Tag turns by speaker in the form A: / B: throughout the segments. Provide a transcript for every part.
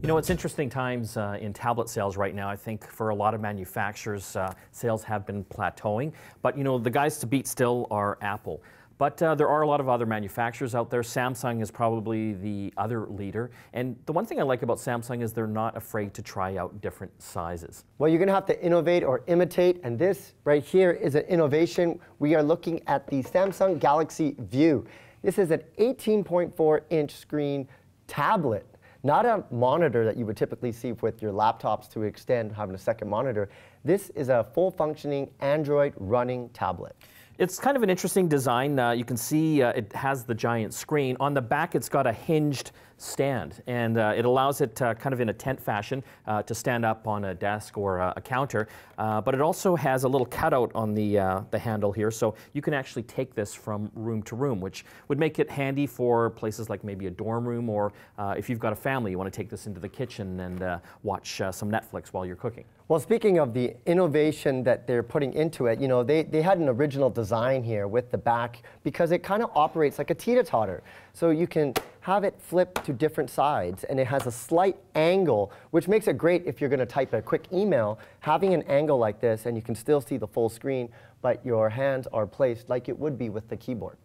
A: You know, it's interesting times uh, in tablet sales right now. I think for a lot of manufacturers, uh, sales have been plateauing. But, you know, the guys to beat still are Apple. But uh, there are a lot of other manufacturers out there. Samsung is probably the other leader. And the one thing I like about Samsung is they're not afraid to try out different sizes.
B: Well, you're going to have to innovate or imitate. And this right here is an innovation. We are looking at the Samsung Galaxy View. This is an 18.4 inch screen tablet not a monitor that you would typically see with your laptops to extend having a second monitor. This is a full functioning Android running tablet.
A: It's kind of an interesting design. Uh, you can see uh, it has the giant screen. On the back, it's got a hinged stand, and uh, it allows it uh, kind of in a tent fashion uh, to stand up on a desk or a, counter. Uh, but it also has a little cutout on the, the handle here, so you can actually take this from room to room, which would make it handy for places like maybe a dorm room, or if you've got a family, you want to take this into the kitchen and watch some Netflix while you're cooking.
B: Well, speaking of the innovation that they're putting into it, you know, they, they had an original design here with the back because it kind of operates like a teeter-totter. So you can have it flip to different sides, and it has a slight angle, which makes it great if you're going to type a quick email. Having an angle like this, and you can still see the full screen, but your hands are placed like it would be with the keyboard.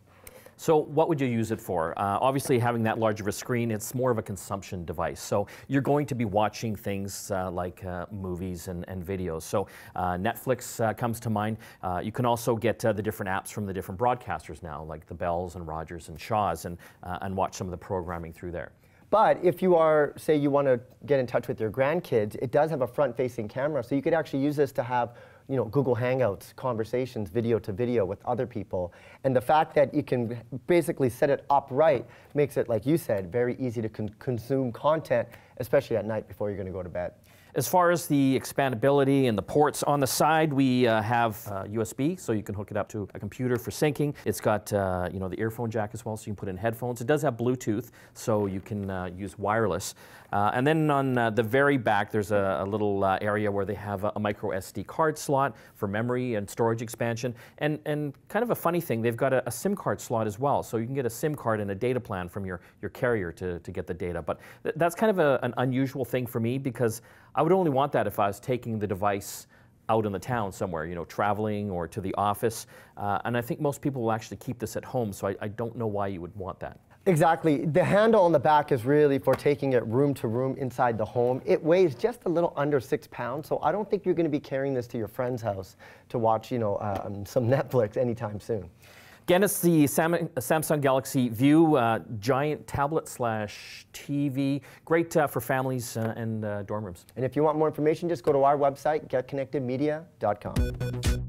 A: So what would you use it for? Uh, obviously, having that large of a screen, it's more of a consumption device. So you're going to be watching things uh, like uh, movies and, and, videos. So uh, Netflix uh, comes to mind. Uh, you can also get the different apps from the different broadcasters now, like the Bells and Rogers and Shaws, and, and watch some of the programming through there.
B: But if you are, say you want to get in touch with your grandkids, it does have a front-facing camera, so you could actually use this to have you know, Google Hangouts conversations, video to video with other people. And the fact that you can basically set it upright makes it, like you said, very easy to con consume content, especially at night before you're going to go to bed.
A: As far as the expandability and the ports on the side, we uh, have uh, USB, so you can hook it up to a computer for syncing. It's got uh, you know the earphone jack as well, so you can put in headphones. It does have Bluetooth, so you can uh, use wireless. Uh, and then on uh, the very back, there's a, a little area where they have a, a, micro SD card slot for memory and storage expansion. And, and kind of a funny thing, they've got a, a SIM card slot as well, so you can get a SIM card and a data plan from your, your carrier to, to get the data. But th that's kind of a, an unusual thing for me because I would only want that if I was taking the device out in the town somewhere, you know, traveling or to the office. Uh, and I think most people will actually keep this at home, so I, I, don't know why you would want that.
B: Exactly. The handle on the back is really for taking it room to room inside the home. It weighs just a little under six pounds, so I don't think you're going to be carrying this to your friend's house to watch, you know, um, some Netflix anytime soon.
A: Again, it's the Samsung Galaxy View uh, giant tablet slash TV. Great uh, for families uh, and uh, dorm rooms.
B: And if you want more information, just go to our website, getconnectedmedia.com.